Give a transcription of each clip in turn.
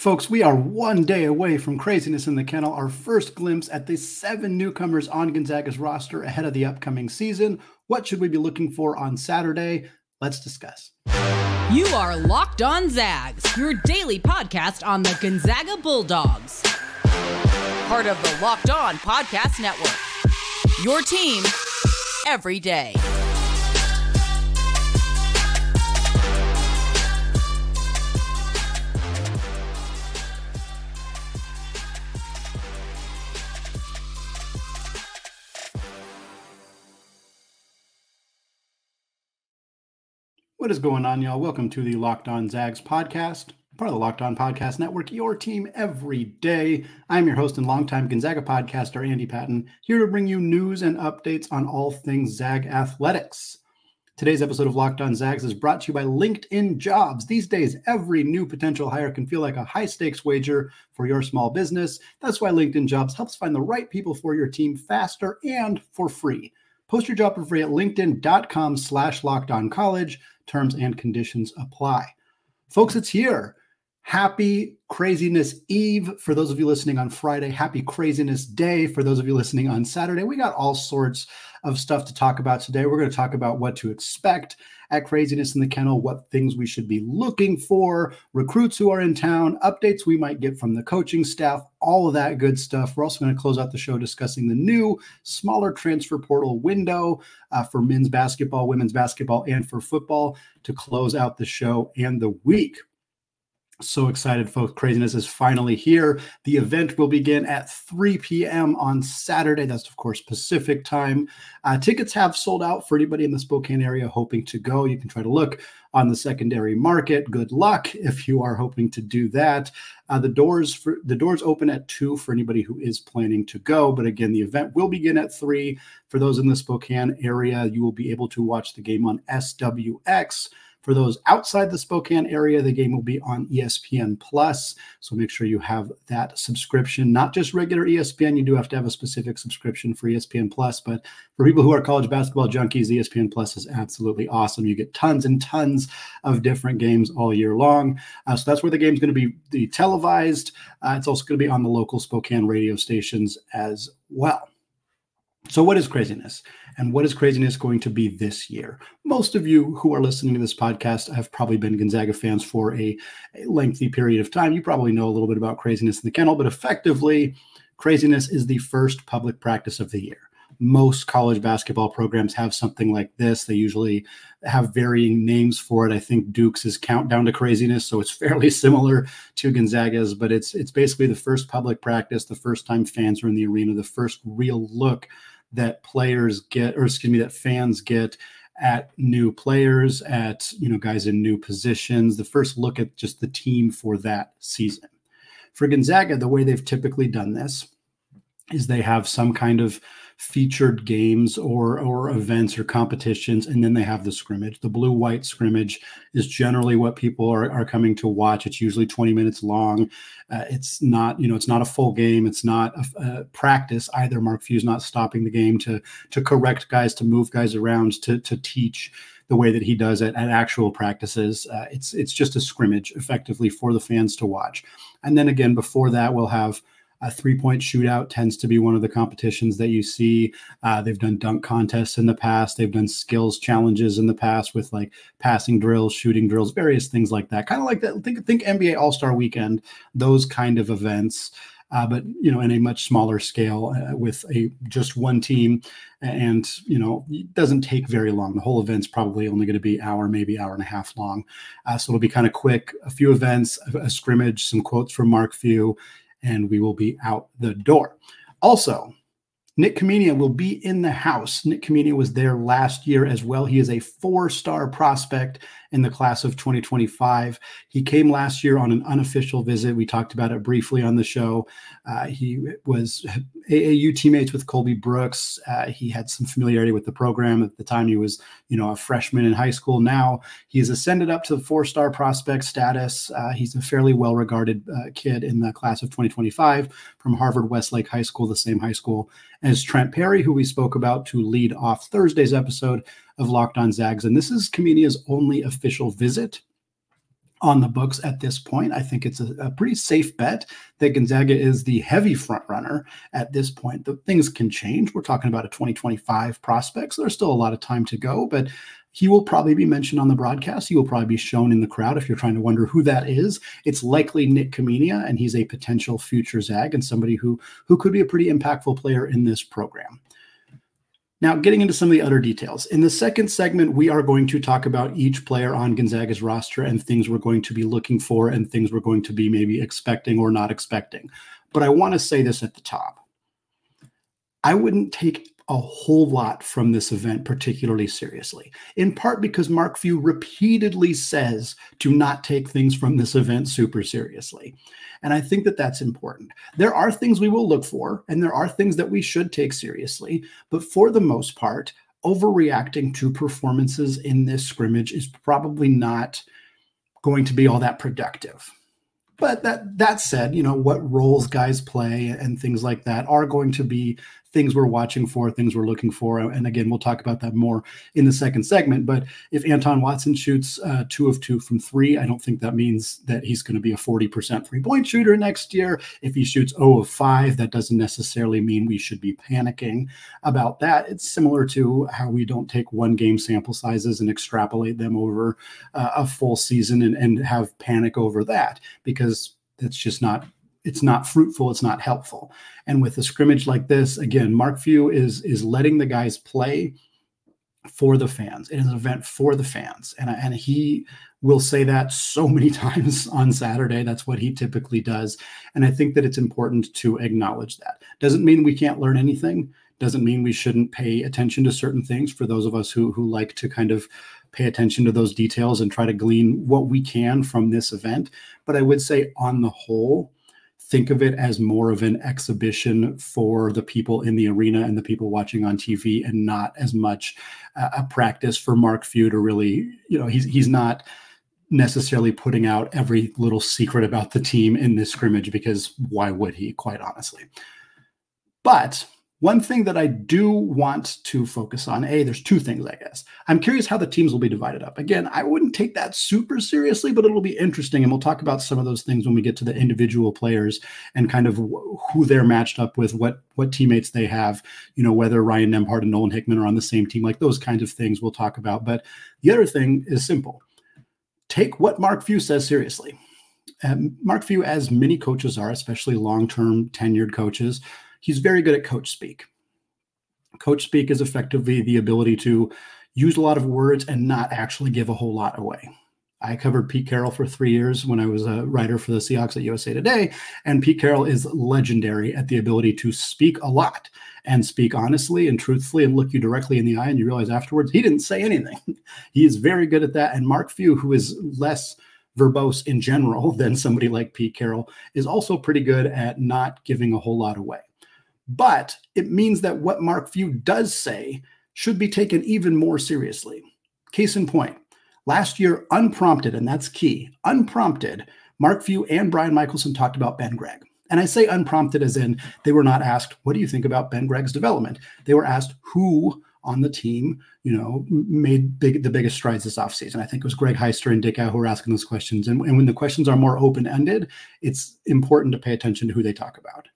Folks, we are one day away from Kraziness in the kennel, our first glimpse at the seven newcomers on Gonzaga's roster ahead of the upcoming season. What should we be looking for on Saturday? Let's discuss. You are Locked On Zags, your daily podcast on the Gonzaga Bulldogs. Part of the Locked On Podcast Network. Your team every day. What is going on, y'all? Welcome to the Locked On Zags podcast, part of the Locked On Podcast Network, your team every day. I'm your host and longtime Gonzaga podcaster, Andy Patton, here to bring you news and updates on all things Zag athletics. Today's episode of Locked On Zags is brought to you by LinkedIn Jobs. These days, every new potential hire can feel like a high stakes wager for your small business. That's why LinkedIn Jobs helps find the right people for your team faster and for free. Post your job for free at linkedin.com slash locked on college. Terms and conditions apply. Folks, it's here. Happy Kraziness Eve for those of you listening on Friday. Happy Kraziness Day for those of you listening on Saturday. We got all sorts of stuff to talk about today. We're going to talk about what to expect at Kraziness in the Kennel, what things we should be looking for, recruits who are in town, updates we might get from the coaching staff, all of that good stuff. We're also going to close out the show discussing the new, smaller transfer portal window uh, for men's basketball, women's basketball, and for football to close out the show and the week. So excited, folks. Kraziness is finally here. The event will begin at 3 p.m. on Saturday. That's, of course, Pacific time. Uh, tickets have sold out for anybody in the Spokane area hoping to go. You can try to look on the secondary market. Good luck if you are hoping to do that. Uh, the doors for the doors open at two for anybody who is planning to go. But again, the event will begin at three. For those in the Spokane area, you will be able to watch the game on SWX for those outside the Spokane area, the game will be on ESPN Plus. So make sure you have that subscription, not just regular ESPN. You do have to have a specific subscription for ESPN Plus. But for people who are college basketball junkies, ESPN Plus is absolutely awesome. You get tons and tons of different games all year long. Uh, so that's where the game's going to be—the televised. Uh, it's also going to be on the local Spokane radio stations as well. So, what is Kraziness? And what is Kraziness going to be this year? Most of you who are listening to this podcast have probably been Gonzaga fans for a, a, lengthy period of time. You probably know a little bit about Kraziness in the kennel, but effectively, Kraziness is the first public practice of the year. Most college basketball programs have something like this. They usually have varying names for it. I think Duke's is Countdown to Craziness, so it's fairly similar to Gonzaga's, but it's it's basically the first public practice, the first time fans are in the arena, the first real look that players get, or excuse me, that fans get at new players, at you know guys in new positions. The first look at just the team for that season. For Gonzaga, the way they've typically done this is they have some kind of featured games or or events or competitions and then they have the scrimmage. The blue white scrimmage is generally what people are, are coming to watch. It's usually 20 minutes long. Uh, it's not you know it's not a full game. It's not a, a practice either. Mark few's not stopping the game to to correct guys to move guys around to to teach the way that he does it at actual practices. Uh, it's it's just a scrimmage effectively for the fans to watch. And then again, before that, we'll have a three point shootout tends to be one of the competitions that you see. Uh, they've done dunk contests in the past. They've done skills challenges in the past with like passing drills, shooting drills, various things like that. Kind of like that. Think think NBA All Star Weekend. Those kind of events. Uh, but you know, in a much smaller scale, uh, with a just one team, and you know, it doesn't take very long. The whole event's probably only going to be hour, maybe hour and a half long. Uh, so it'll be kind of quick. A few events, a, a scrimmage, some quotes from Mark Few, and we will be out the door. Also, Nik Khamenia will be in the house. Nik Khamenia was there last year as well. He is a four star prospect in the class of 2025. He came last year on an unofficial visit. We talked about it briefly on the show. Uh, he was AAU teammates with Colby Brooks. Uh, he had some familiarity with the program at the time. He was, you know, a freshman in high school. Now he's ascended up to the four-star prospect status. Uh, he's a fairly well-regarded uh, kid in the class of 2025 from Harvard Westlake High School, the same high school as Trent Perry, who we spoke about to lead off Thursday's episode of Locked On Zags. And this is Khamenia's only official visit on the books at this point. I think it's a, a, pretty safe bet that Gonzaga is the heavy front runner at this point. The things can change. We're talking about a 2025 prospect, so there's still a lot of time to go, but he will probably be mentioned on the broadcast. He will probably be shown in the crowd if you're trying to wonder who that is. It's likely Nik Khamenia, and he's a potential future Zag and somebody who who could be a pretty impactful player in this program. Now, getting into some of the other details. In the second segment, we are going to talk about each player on Gonzaga's roster and things we're going to be looking for and things we're going to be maybe expecting or not expecting. But I want to say this at the top. I wouldn't take a whole lot from this event particularly seriously, in part because Mark Few repeatedly says to not take things from this event super seriously. And I think that that's important. There are things we will look for, and there are things that we should take seriously. But for the most part, overreacting to performances in this scrimmage is probably not going to be all that productive. But that that said, you know what roles guys play and things like that are going to be things we're watching for, things we're looking for. And again, we'll talk about that more in the second segment. But if Anton Watson shoots uh, two of two from three, I don't think that means that he's going to be a 40% three point shooter next year. If he shoots 0 of 5, that doesn't necessarily mean we should be panicking about that. It's similar to how we don't take one game sample sizes and extrapolate them over uh, a full season and, and have panic over that because that's just not it's not fruitful it's not helpful. And with a scrimmage like this again mark few is is letting the guys play for the fans. It is an event for the fans. And and he will say that so many times on saturday. That's what he typically does. And i think that it's important to acknowledge that. Doesn't mean we can't learn anything. Doesn't mean we shouldn't pay attention to certain things for those of us who who like to kind of pay attention to those details and try to glean what we can from this event. But i would say on the whole think of it as more of an exhibition for the people in the arena and the people watching on TV and not as much a practice for Mark Few to really, you know, he's he's not necessarily putting out every little secret about the team in this scrimmage because why would he quite honestly. But one thing that I do want to focus on, A, there's two things, I guess. I'm curious how the teams will be divided up. Again, I wouldn't take that super seriously, but it'll be interesting. And we'll talk about some of those things when we get to the individual players and kind of who they're matched up with, what what teammates they have, you know, whether Ryan Nembhard and Nolan Hickman are on the same team, like those kinds of things we'll talk about. But the other thing is simple. Take what Mark Few says seriously. And Mark Few, as many coaches are, especially long-term tenured coaches, he's very good at coach speak. Coach speak is effectively the ability to use a lot of words and not actually give a whole lot away. I covered Pete Carroll for three years when I was a writer for the Seahawks at USA Today. And Pete Carroll is legendary at the ability to speak a lot and speak honestly and truthfully and look you directly in the eye. And you realize afterwards he didn't say anything. he is very good at that. And Mark Few, who is less verbose in general than somebody like Pete Carroll, is also pretty good at not giving a whole lot away. But it means that what Mark Few does say should be taken even more seriously. Case in point, last year, unprompted, and that's key, unprompted, Mark Few and Brian Michaelson talked about Ben Gregg. And I say unprompted as in they were not asked, what do you think about Ben Gregg's development? They were asked who on the team, you know, made big, the biggest strides this offseason. I think it was Greg Heister and Dick who were asking those questions. And, and when the questions are more open-ended, it's important to pay attention to who they talk about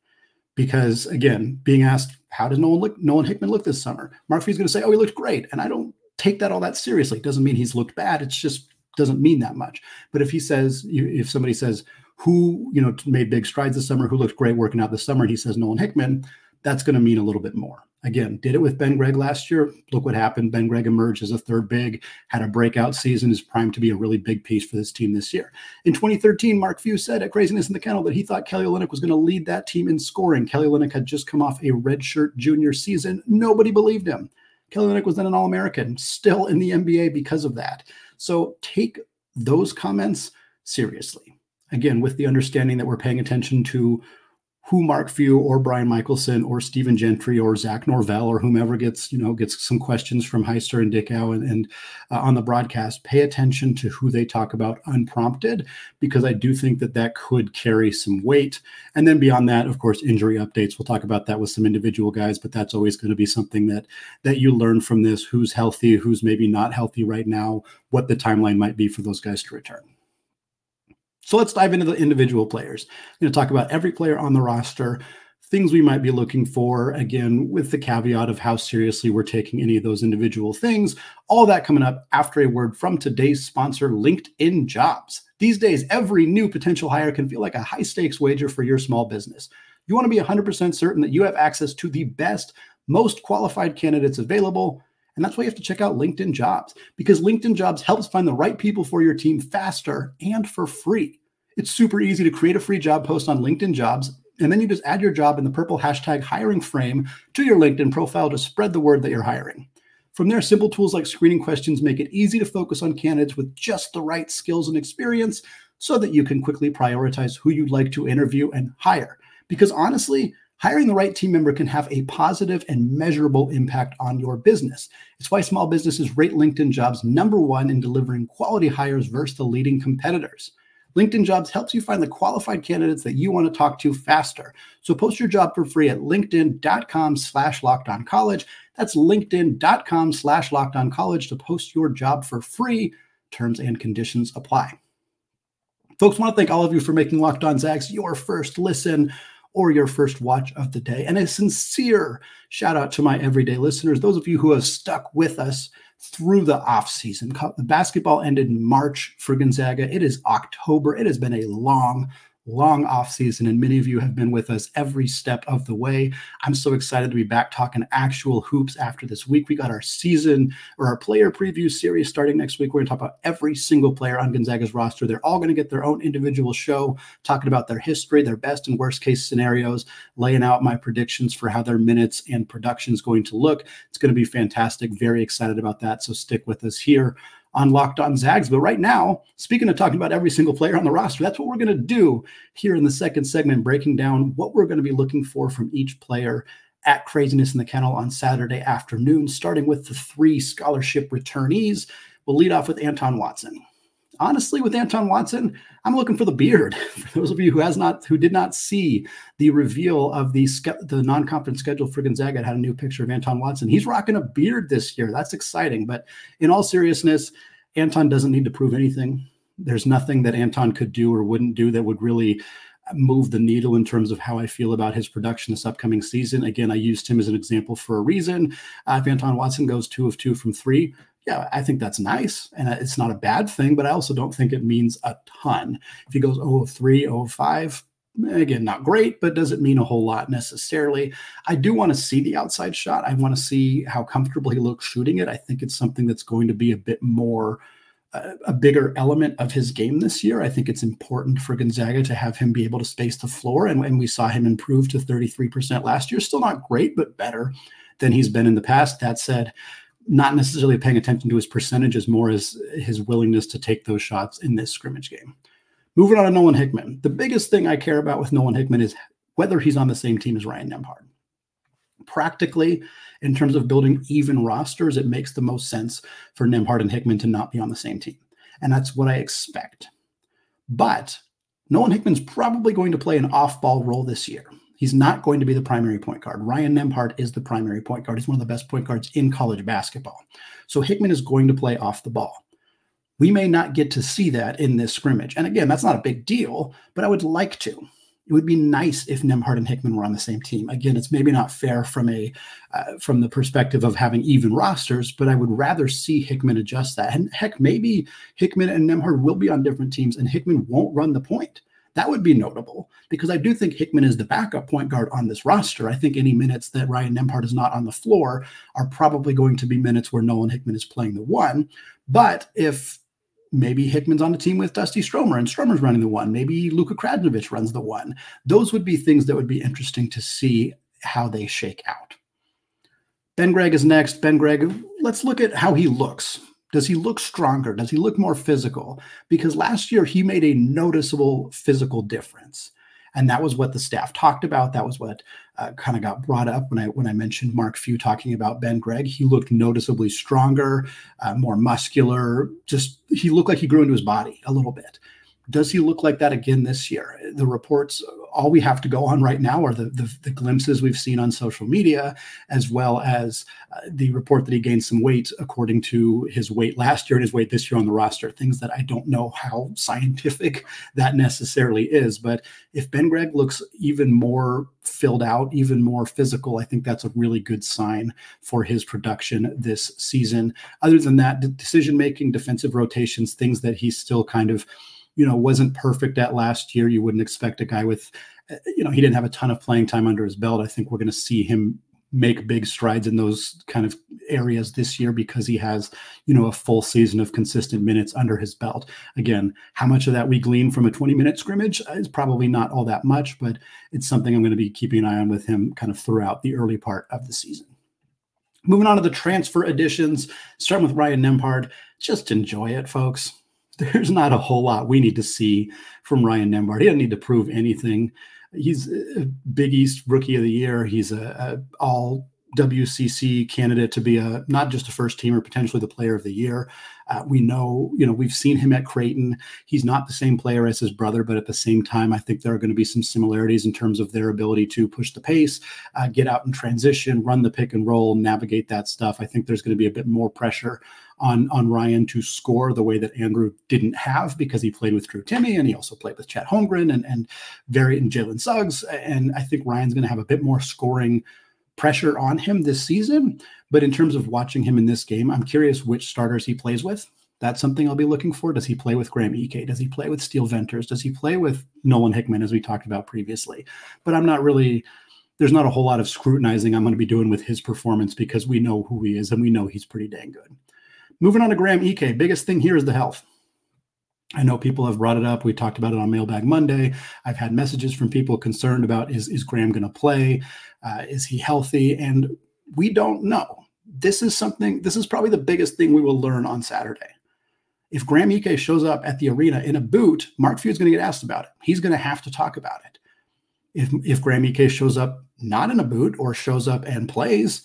because again, being asked, how does Nolan look, Nolan Hickman look this summer? Mark Few's going to say, oh, he looked great. And I don't take that all that seriously. It doesn't mean he's looked bad. It's just doesn't mean that much. But if he says, if somebody says, who, you know, made big strides this summer, who looked great working out this summer, and he says Nolan Hickman, that's going to mean a little bit more. Again, did it with Ben Gregg last year. Look what happened. Ben Gregg emerged as a third big, had a breakout season, is primed to be a really big piece for this team this year. In 2013, Mark Few said at Kraziness in the Kennel that he thought Kelly Olynyk was going to lead that team in scoring. Kelly Olynyk had just come off a redshirt junior season. Nobody believed him. Kelly Olynyk was then an All-American, still in the NBA because of that. So take those comments seriously. Again, with the understanding that we're paying attention to who Mark Few or Brian Michaelson or Stephen Gentry or Zach Norvell or whomever gets you know gets some questions from Heister and Dickau and, and uh, on the broadcast, pay attention to who they talk about unprompted because I do think that that could carry some weight. And then beyond that, of course, injury updates. We'll talk about that with some individual guys, but that's always going to be something that that you learn from this: who's healthy, who's maybe not healthy right now, what the timeline might be for those guys to return. So let's dive into the individual players. I'm going to talk about every player on the roster, things we might be looking for, again, with the caveat of how seriously we're taking any of those individual things. All that coming up after a word from today's sponsor, LinkedIn Jobs. These days, every new potential hire can feel like a high stakes wager for your small business. You want to be 100% certain that you have access to the best, most qualified candidates available. And that's why you have to check out LinkedIn Jobs because LinkedIn Jobs helps find the right people for your team faster and for free. It's super easy to create a free job post on LinkedIn Jobs, and then you just add your job in the purple hashtag hiring frame to your LinkedIn profile to spread the word that you're hiring. From there, simple tools like screening questions make it easy to focus on candidates with just the right skills and experience so that you can quickly prioritize who you'd like to interview and hire. Because honestly, hiring the right team member can have a positive and measurable impact on your business. It's why small businesses rate LinkedIn jobs number one in delivering quality hires versus the leading competitors. LinkedIn Jobs helps you find the qualified candidates that you want to talk to faster. So post your job for free at linkedin.com slash locked on college. That's linkedin.com slash locked on college to post your job for free. Terms and conditions apply. Folks, want to thank all of you for making Locked On Zags your first listen or your first watch of the day. And a sincere shout out to my everyday listeners, those of you who have stuck with us through the off season. Basketball ended in March for Gonzaga. It is October. It has been a long, long off season, and many of you have been with us every step of the way. I'm so excited to be back talking actual hoops after this week. We got our season or our player preview series starting next week. We're going to talk about every single player on Gonzaga's roster. They're all going to get their own individual show, talking about their history, their best and worst case scenarios, laying out my predictions for how their minutes and production is going to look. It's going to be fantastic. Very excited about that. So stick with us here on Locked On Zags. But right now, speaking of talking about every single player on the roster, that's what we're going to do here in the second segment, breaking down what we're going to be looking for from each player at Kraziness in the Kennel on Saturday afternoon, starting with the three scholarship returnees. We'll lead off with Anton Watson. Honestly, with Anton Watson, I'm looking for the beard. For those of you who has not, who did not see the reveal of the the non-conference schedule for Gonzaga, it had a new picture of Anton Watson. He's rocking a beard this year. That's exciting. But in all seriousness, Anton doesn't need to prove anything. There's nothing that Anton could do or wouldn't do that would really move the needle in terms of how I feel about his production this upcoming season. Again, I used him as an example for a reason. Uh, if Anton Watson goes two of two from three, yeah, I think that's nice. And it's not a bad thing, but I also don't think it means a ton. If he goes 0 of 3, 0 of 5, again, not great, but doesn't mean a whole lot necessarily. I do want to see the outside shot. I want to see how comfortable he looks shooting it. I think it's something that's going to be a bit more. Uh, a bigger element of his game this year. I think it's important for Gonzaga to have him be able to space the floor. And, and we saw him improve to 33% last year. Still not great, but better than he's been in the past. That said, not necessarily paying attention to his percentages, more as his willingness to take those shots in this scrimmage game. Moving on to Nolan Hickman. The biggest thing I care about with Nolan Hickman is whether he's on the same team as Ryan Nembhard. Practically, in terms of building even rosters, it makes the most sense for Nembhard and Hickman to not be on the same team. And that's what I expect. But Nolan Hickman's probably going to play an off ball role this year. He's not going to be the primary point guard. Ryan Nembhard is the primary point guard. He's one of the best point guards in college basketball. So Hickman is going to play off the ball. We may not get to see that in this scrimmage. And again, that's not a big deal, but I would like to. It would be nice if Nembhard and Hickman were on the same team. Again, it's maybe not fair from a uh, from the perspective of having even rosters, but I would rather see Hickman adjust that. And heck, maybe Hickman and Nembhard will be on different teams, and Hickman won't run the point. That would be notable because I do think Hickman is the backup point guard on this roster. I think any minutes that Ryan Nembhard is not on the floor are probably going to be minutes where Nolan Hickman is playing the one. But if maybe Hickman's on the team with Dusty Stromer and Stromer's running the one, maybe Luka Krajnovic runs the one, those would be things that would be interesting to see how they shake out. Ben Gregg is next. Ben Gregg, let's look at how he looks. Does he look stronger? Does he look more physical? Because last year he made a noticeable physical difference. And that was what the staff talked about. That was what uh, kind of got brought up when I when I mentioned Mark Few talking about Ben Gregg. He looked noticeably stronger, uh, more muscular. Just he looked like he grew into his body a little bit. Does he look like that again this year? The reports, all we have to go on right now are the, the, the glimpses we've seen on social media, as well as uh, the report that he gained some weight according to his weight last year and his weight this year on the roster. Things that I don't know how scientific that necessarily is. But if Ben Gregg looks even more filled out, even more physical, I think that's a really good sign for his production this season. Other than that, decision making, defensive rotations, things that he's still kind of you know wasn't perfect at last year. You wouldn't expect a guy with, uh, you know, he didn't have a ton of playing time under his belt. I think we're going to see him make big strides in those kind of areas this year because he has, you know, a full season of consistent minutes under his belt. Again, how much of that we glean from a 20 minute scrimmage is probably not all that much, but it's something I'm going to be keeping an eye on with him kind of throughout the early part of the season. Moving on to the transfer additions, starting with Ryan Nembhard. Just enjoy it, folks there's not a whole lot we need to see from Ryan Nembhard. He doesn't need to prove anything. He's a Big East Rookie of the Year. He's a, a all WCC candidate to be a not just a first teamer, potentially the player of the year. Uh, we know, you know, we've seen him at Creighton. He's not the same player as his brother, but at the same time, I think there are going to be some similarities in terms of their ability to push the pace, uh, get out and transition, run the pick and roll, navigate that stuff. I think there's going to be a bit more pressure on on Ryan to score the way that Andrew didn't have because he played with Drew Timme and he also played with Chet Holmgren and and very and Jalen Suggs. And I think Ryan's going to have a bit more scoring pressure on him this season. But in terms of watching him in this game, I'm curious which starters he plays with. That's something I'll be looking for. Does he play with Graham Ike? Does he play with Steele Venters? Does he play with Nolan Hickman, as we talked about previously? But I'm not really there's not a whole lot of scrutinizing I'm going to be doing with his performance because we know who he is and we know he's pretty dang good. Moving on to Graham Ike, biggest thing here is the health. I know people have brought it up. We talked about it on Mailbag Monday. I've had messages from people concerned about is, is Graham going to play? Uh, is he healthy? And we don't know. This is something, this is probably the biggest thing we will learn on Saturday. If Graham Ike shows up at the arena in a boot, Mark Few's going to get asked about it. He's going to have to talk about it. If, if Graham Ike shows up not in a boot or shows up and plays,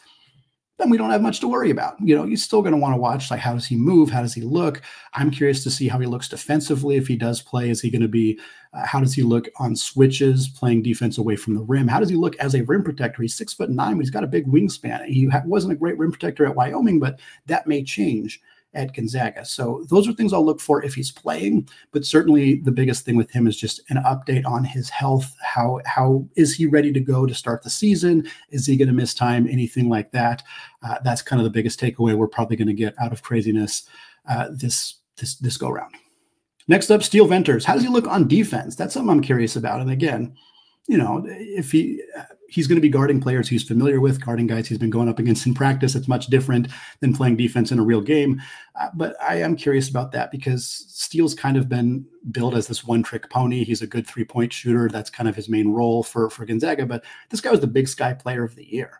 then we don't have much to worry about. You know, you're still going to want to watch like how does he move, how does he look. I'm curious to see how he looks defensively if he does play. Is he going to be? Uh, how does he look on switches, playing defense away from the rim? How does he look as a rim protector? He's six foot nine, but he's got a big wingspan. He wasn't a great rim protector at Wyoming, but that may change at Gonzaga. So those are things I'll look for if he's playing. But certainly the biggest thing with him is just an update on his health. How how is he ready to go to start the season? Is he going to miss time? Anything like that? Uh, that's kind of the biggest takeaway we're probably going to get out of Kraziness uh, this this this go round. Next up, Steele Venters. How does he look on defense? That's something I'm curious about. And again, you know, if he he's going to be guarding players he's familiar with, guarding guys he's been going up against in practice. It's much different than playing defense in a real game. Uh, but I am curious about that because Steele's kind of been built as this one-trick pony. He's a good three-point shooter. That's kind of his main role for for Gonzaga. But this guy was the Big Sky Player of the Year,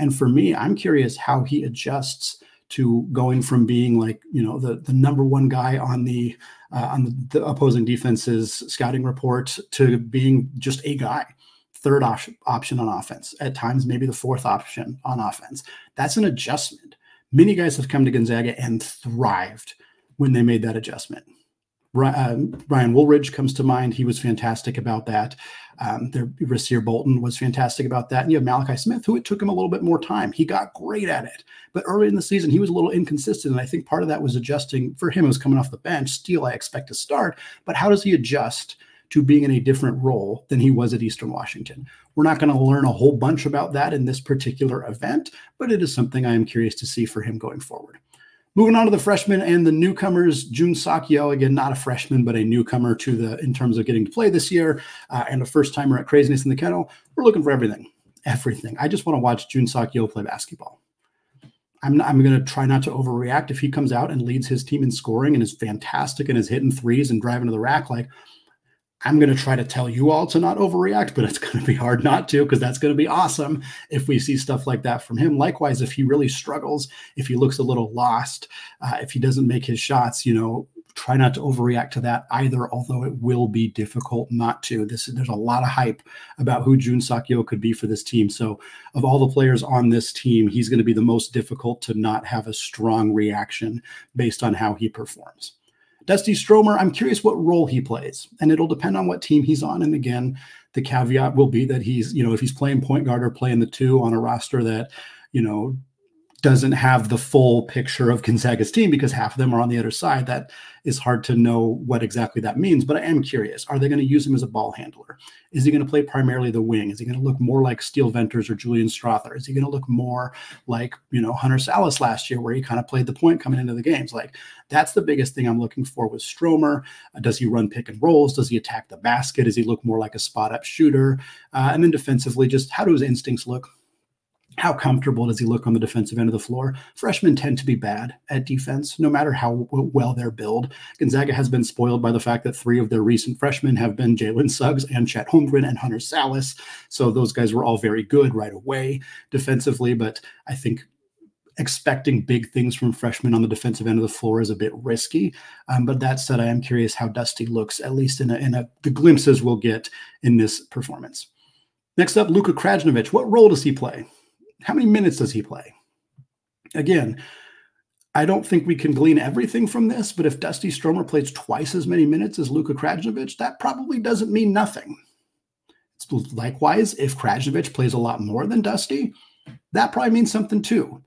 and for me, I'm curious how he adjusts to going from being like you know the the number one guy on the uh, on the, the, opposing defense's scouting report to being just a guy. Third op- option on offense at times maybe the fourth option on offense. That's an adjustment. Many guys have come to gonzaga and thrived when they made that adjustment Ryan uh, Woolridge comes to mind. He was fantastic about that. Um, their Rasir Bolton was fantastic about that. And you have Malachi Smith, who it took him a little bit more time. He got great at it. But early in the season, he was a little inconsistent. And I think part of that was adjusting for him. It was coming off the bench. Steele, I expect to start. But how does he adjust to being in a different role than he was at Eastern Washington? We're not going to learn a whole bunch about that in this particular event, but it is something I am curious to see for him going forward. Moving on to the freshmen and the newcomers, Jun-Seok Yeo, again, not a freshman, but a newcomer to the in terms of getting to play this year uh, and a first timer at Kraziness in the Kennel. We're looking for everything, everything. I just want to watch Jun-Seok Yeo play basketball. I'm, I'm going to try not to overreact. If he comes out and leads his team in scoring and is fantastic and is hitting threes and driving to the rack, like I'm going to try to tell you all to not overreact, but it's going to be hard not to because that's going to be awesome if we see stuff like that from him. Likewise, if he really struggles, if he looks a little lost, uh, if he doesn't make his shots, you know, try not to overreact to that either, although it will be difficult not to. This There's a lot of hype about who Jun-Seok Yeo could be for this team. So, of all the players on this team, he's going to be the most difficult to not have a strong reaction based on how he performs. Dusty Stromer, I'm curious what role he plays, and it'll depend on what team he's on. And again, the caveat will be that he's, you know, if he's playing point guard or playing the two on a roster that, you know, doesn't have the full picture of Gonzaga's team because half of them are on the other side. That is hard to know what exactly that means. But I am curious: Are they going to use him as a ball handler? Is he going to play primarily the wing? Is he going to look more like Steele Venters or Julian Strother? Is he going to look more like you know Hunter Sallis last year, where he kind of played the point coming into the games? Like that's the biggest thing I'm looking for with Stromer. Uh, does he run pick and rolls? Does he attack the basket? Does he look more like a spot up shooter? Uh, and then defensively, just how do his instincts look? How comfortable does he look on the defensive end of the floor? Freshmen tend to be bad at defense, no matter how well they're built. Gonzaga has been spoiled by the fact that three of their recent freshmen have been Jalen Suggs and Chet Holmgren and Hunter Sallis. So those guys were all very good right away defensively. But I think expecting big things from freshmen on the defensive end of the floor is a bit risky. Um, but that said, I am curious how Dusty looks, at least in, a, in a, the glimpses we'll get in this performance. Next up, Luka Krajnovic. What role does he play? How many minutes does he play? Again, I don't think we can glean everything from this, but if Dusty Stromer plays twice as many minutes as Luka Krajnovic, that probably doesn't mean nothing. Likewise, if Krajnovic plays a lot more than Dusty, that probably means something too.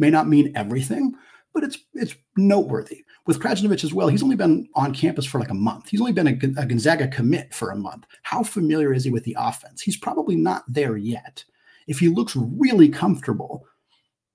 May not mean everything, but it's it's noteworthy. With Krajnovic as well, he's only been on campus for like a month. He's only been a, a Gonzaga commit for a month. How familiar is he with the offense? He's probably not there yet. If he looks really comfortable,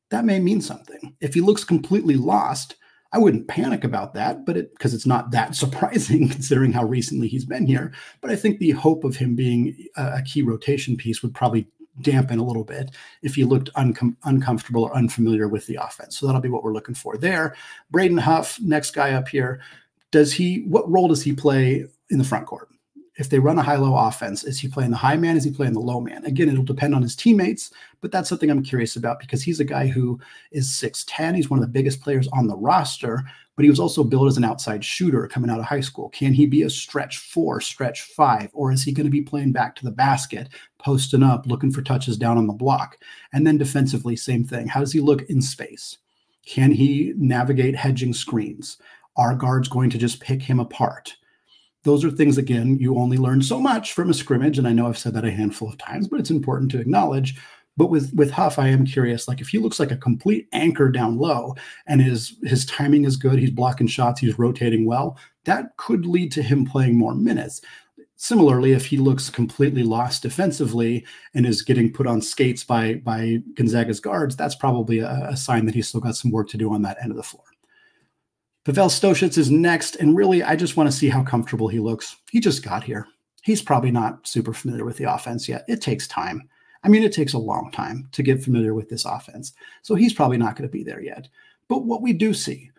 that may mean something. If he looks completely lost, I wouldn't panic about that, but it because it's not that surprising considering how recently he's been here. But I think the hope of him being a, key rotation piece would probably dampen a little bit if he looked uncom- uncomfortable or unfamiliar with the offense. So that'll be what we're looking for there. Braden Huff, next guy up here, does he what role does he play in the front court? If they run a high low offense, is he playing the high man? Is he playing the low man? Again, it'll depend on his teammates, but that's something I'm curious about because he's a guy who is 6'10. He's one of the biggest players on the roster, but he was also built as an outside shooter coming out of high school. Can he be a stretch four, stretch five, or is he going to be playing back to the basket, posting up, looking for touches down on the block? And then defensively, same thing. How does he look in space? Can he navigate hedging screens? Are guards going to just pick him apart? Those are things again you only learn so much from a scrimmage and i know i've said that a handful of times but it's important to acknowledge. But with with huff i am curious like if he looks like a complete anchor down low and his his timing is good he's blocking shots he's rotating well that could lead to him playing more minutes. Similarly if he looks completely lost defensively and is getting put on skates by by gonzaga's guards that's probably a, a sign that he's still got some work to do on that end of the floor Pavle Stosic is next, and really, I just want to see how comfortable he looks. He just got here. He's probably not super familiar with the offense yet. It takes time. I mean, it takes a long time to get familiar with this offense. So he's probably not going to be there yet. But what we do see,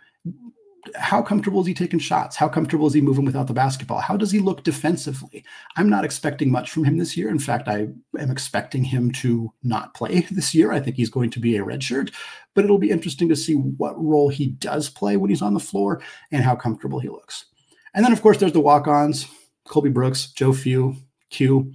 how comfortable is he taking shots? How comfortable is he moving without the basketball? How does he look defensively? I'm not expecting much from him this year. In fact, I am expecting him to not play this year. I think he's going to be a redshirt, but it'll be interesting to see what role he does play when he's on the floor and how comfortable he looks. And then, of course, there's the walk ons Colby Brooks, Joe Few, Q.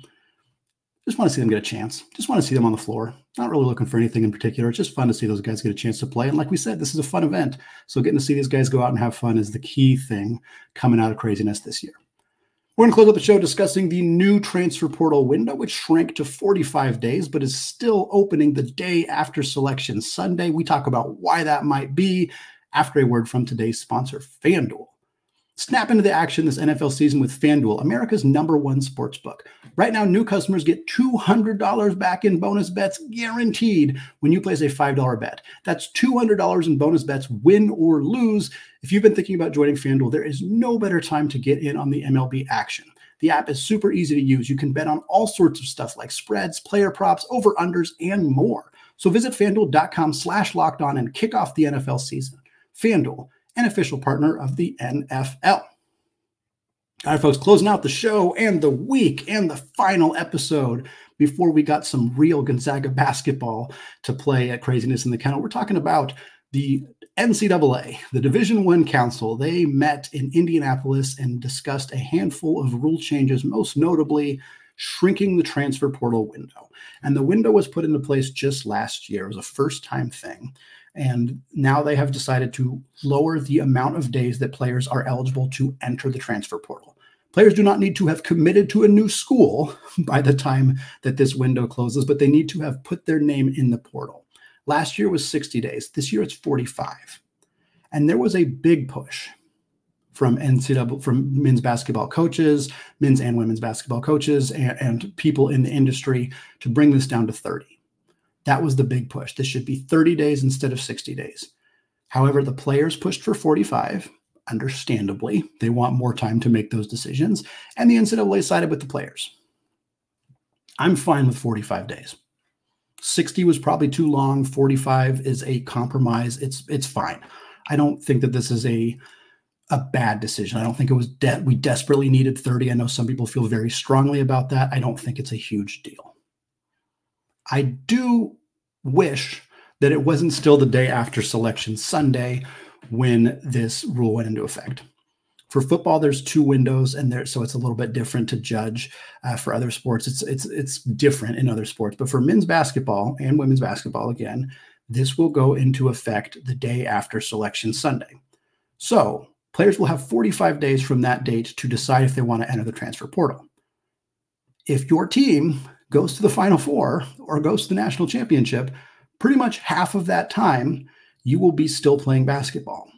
Just want to see them get a chance. Just want to see them on the floor. Not really looking for anything in particular. It's just fun to see those guys get a chance to play. And like we said, this is a fun event. So getting to see these guys go out and have fun is the key thing coming out of Kraziness this year. We're going to close up the show discussing the new transfer portal window, which shrank to 45 days, but is still opening the day after selection Sunday. We talk about why that might be after a word from today's sponsor, FanDuel. Snap into the action this NFL season with FanDuel, America's number one sports book. Right now, new customers get $200 back in bonus bets guaranteed when you place a $5 bet. That's $200 in bonus bets, win or lose. If you've been thinking about joining FanDuel, there is no better time to get in on the MLB action. The app is super easy to use. You can bet on all sorts of stuff like spreads, player props, over-unders, and more. So visit fanduel.com slash locked on and kick off the NFL season. FanDuel an official partner of the NFL. All right, folks, closing out the show and the week and the final episode before we got some real Gonzaga basketball to play at Kraziness in the Kennel. We're talking about the NCAA, the Division One Council. They met in Indianapolis and discussed a handful of rule changes, most notably shrinking the transfer portal window. And the window was put into place just last year. It was a first time thing. And now they have decided to lower the amount of days that players are eligible to enter the transfer portal. Players do not need to have committed to a new school by the time that this window closes, but they need to have put their name in the portal. Last year was 60 days. This year it's 45. And there was a big push from NCAA, from men's basketball coaches, men's and women's basketball coaches, and, and people in the industry to bring this down to 30. That was the big push. This should be 30 days instead of 60 days. However, the players pushed for 45, understandably. They want more time to make those decisions. And the NCAA sided with the players. I'm fine with 45 days. 60 was probably too long. 45 is a compromise. It's it's fine. I don't think that this is a a bad decision. I don't think it was debt. we desperately needed 30. I know some people feel very strongly about that. I don't think it's a huge deal. I do wish that it wasn't still the day after selection Sunday when this rule went into effect. For football, there's two windows, and there so it's a little bit different to judge. Uh, for other sports, it's it's it's different in other sports. But for men's basketball and women's basketball, again, this will go into effect the day after selection Sunday. So players will have 45 days from that date to decide if they want to enter the transfer portal. If your team goes to the Final Four or goes to the national championship, pretty much half of that time you will be still playing basketball.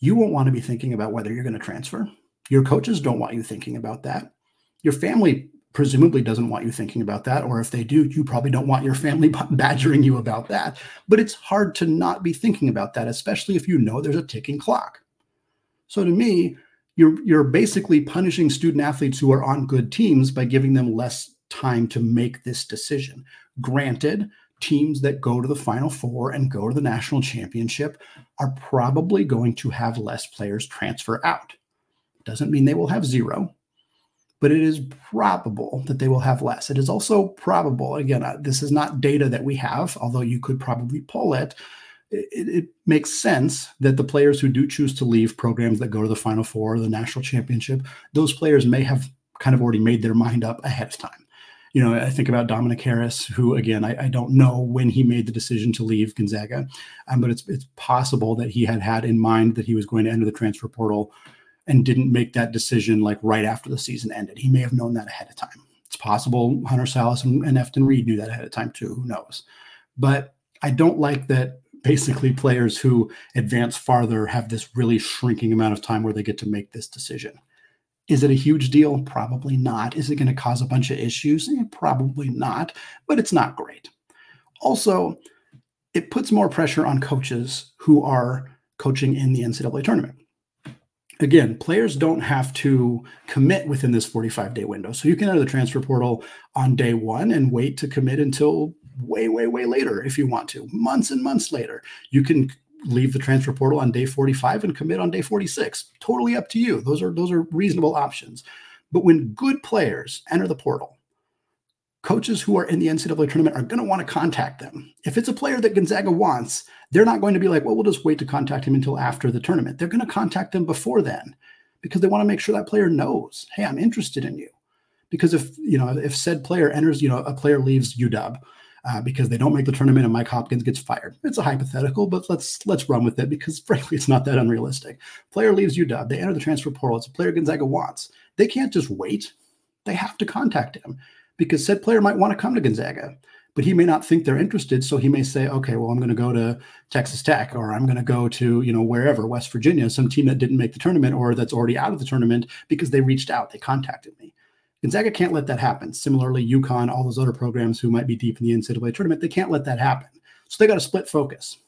You won't want to be thinking about whether you're going to transfer. Your coaches don't want you thinking about that. Your family presumably doesn't want you thinking about that. Or if they do, you probably don't want your family badgering you about that. But it's hard to not be thinking about that, especially if you know there's a ticking clock. So to me, you're, you're basically punishing student athletes who are on good teams by giving them less time to make this decision. Granted, teams that go to the final four and go to the national championship are probably going to have less players transfer out. Doesn't mean they will have zero, but it is probable that they will have less. It is also probable, again, uh, this is not data that we have, although you could probably pull it. It, it, makes sense that the players who do choose to leave programs that go to the Final Four or the national championship, those players may have kind of already made their mind up ahead of time you know, I think about Dominic Harris, who again, I, I, don't know when he made the decision to leave Gonzaga, um, but it's it's possible that he had had in mind that he was going to enter the transfer portal and didn't make that decision like right after the season ended. He may have known that ahead of time. It's possible Hunter Sallis and, and Efton Reid knew that ahead of time too. Who knows? But I don't like that basically players who advance farther have this really shrinking amount of time where they get to make this decision. Is it a huge deal? Probably not. Is it going to cause a bunch of issues? Eh, probably not, but it's not great. Also, it puts more pressure on coaches who are coaching in the NCAA tournament. Again, players don't have to commit within this 45 day window. So you can enter the transfer portal on day one and wait to commit until way, way, way later if you want to, months and months later. You can leave the transfer portal on day 45 and commit on day 46. Totally up to you. Those are those are reasonable options. But when good players enter the portal, coaches who are in the NCAA tournament are going to want to contact them. If it's a player that Gonzaga wants, they're not going to be like, well, we'll just wait to contact him until after the tournament. They're going to contact them before then because they want to make sure that player knows, hey, I'm interested in you. Because if you know if said player enters, you know, a player leaves UW uh, because they don't make the tournament and Mike Hopkins gets fired. It's a hypothetical, but let's let's run with it because frankly, it's not that unrealistic. Player leaves UW, they enter the transfer portal. It's a player Gonzaga wants. They can't just wait. They have to contact him because said player might want to come to Gonzaga, but he may not think they're interested. So he may say, okay, well, I'm going to go to Texas Tech or I'm going to go to, you know, wherever, West Virginia, some team that didn't make the tournament or that's already out of the tournament because they reached out, they contacted me. Gonzaga can't let that happen. Similarly, UConn, all those other programs who might be deep in the NCAA tournament, they can't let that happen. So they got to split focus.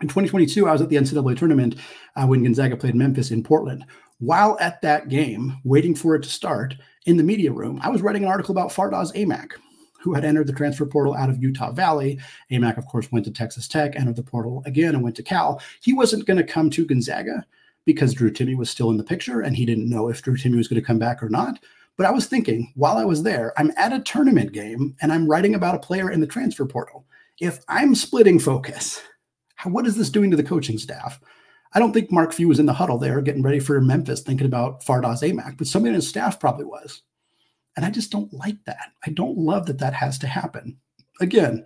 In 2022, I was at the NCAA tournament uh, when Gonzaga played Memphis in Portland. While at that game, waiting for it to start, in the media room, I was writing an article about Fardaws Aimaq, who had entered the transfer portal out of Utah Valley. Aimaq, of course, went to Texas Tech, entered the portal again, and went to Cal. He wasn't going to come to Gonzaga because Drew Timme was still in the picture, and he didn't know if Drew Timme was going to come back or not. But I was thinking while I was there, I'm at a tournament game and I'm writing about a player in the transfer portal. If I'm splitting focus, what is this doing to the coaching staff? I don't think Mark Few was in the huddle there getting ready for Memphis thinking about Fardaws Aimaq, but somebody in his staff probably was. And I just don't like that. I don't love that that has to happen. Again,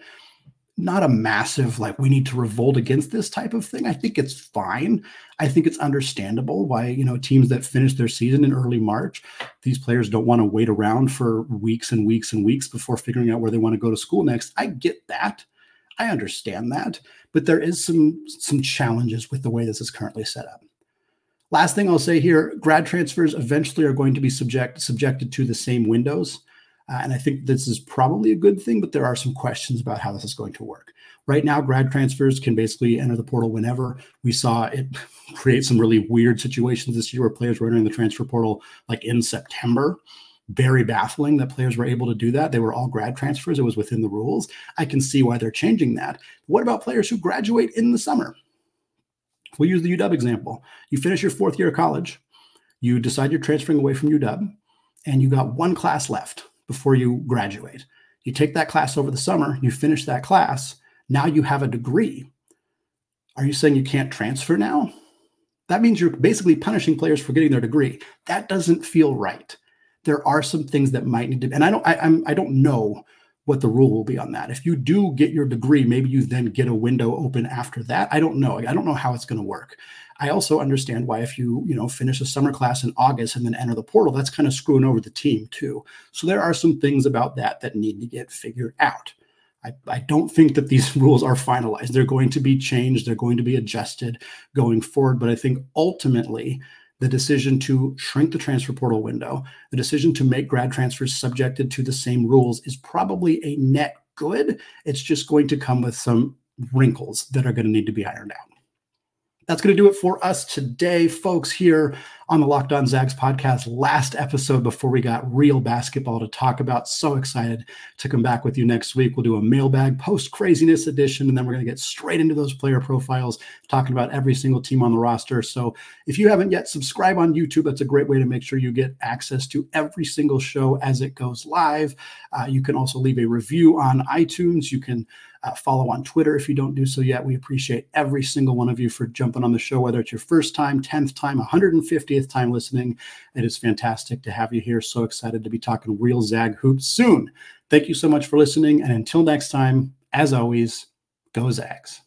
not a massive like we need to revolt against this type of thing. I think it's fine. I think it's understandable why you know teams that finish their season in early March, these players don't want to wait around for weeks and weeks and weeks before figuring out where they want to go to school next. I get that. I understand that, but there is some some challenges with the way this is currently set up. Last thing I'll say here, grad transfers eventually are going to be subject subjected to the same windows. Uh, and I think this is probably a good thing, but there are some questions about how this is going to work. Right now, grad transfers can basically enter the portal whenever. We saw it create some really weird situations this year where players were entering the transfer portal like in September. Very baffling that players were able to do that. They were all grad transfers, it was within the rules. I can see why they're changing that. What about players who graduate in the summer? We'll use the UW example. You finish your fourth year of college, you decide you're transferring away from UW, and you got one class left before you graduate. You take that class over the summer, you finish that class, now you have a degree. Are you saying you can't transfer now? That means you're basically punishing players for getting their degree. That doesn't feel right. There are some things that might need to, and I don't, I, I'm, I don't know what the rule will be on that. If you do get your degree, maybe you then get a window open after that. I don't know. I don't know how it's going to work. I also understand why if you, you know, finish a summer class in August and then enter the portal, that's kind of screwing over the team too. So there are some things about that that need to get figured out. I, I don't think that these rules are finalized. They're going to be changed, they're going to be adjusted going forward. But I think ultimately, the decision to shrink the transfer portal window, the decision to make grad transfers subjected to the same rules is probably a net good. It's just going to come with some wrinkles that are going to need to be ironed out. That's going to do it for us today, folks, here on the Locked On Zags podcast. Last episode before we got real basketball to talk about. So excited to come back with you next week. We'll do a mailbag post Kraziness edition, and then we're going to get straight into those player profiles, talking about every single team on the roster. So if you haven't yet, subscribe on YouTube. That's a great way to make sure you get access to every single show as it goes live. Uh, you can also leave a review on iTunes. You can uh, follow on Twitter if you don't do so yet. We appreciate every single one of you for jumping on the show, whether it's your first time, 10th time, 150th time listening. It is fantastic to have you here. So excited to be talking real Zag hoops soon. Thank you so much for listening. And until next time, as always, go Zags.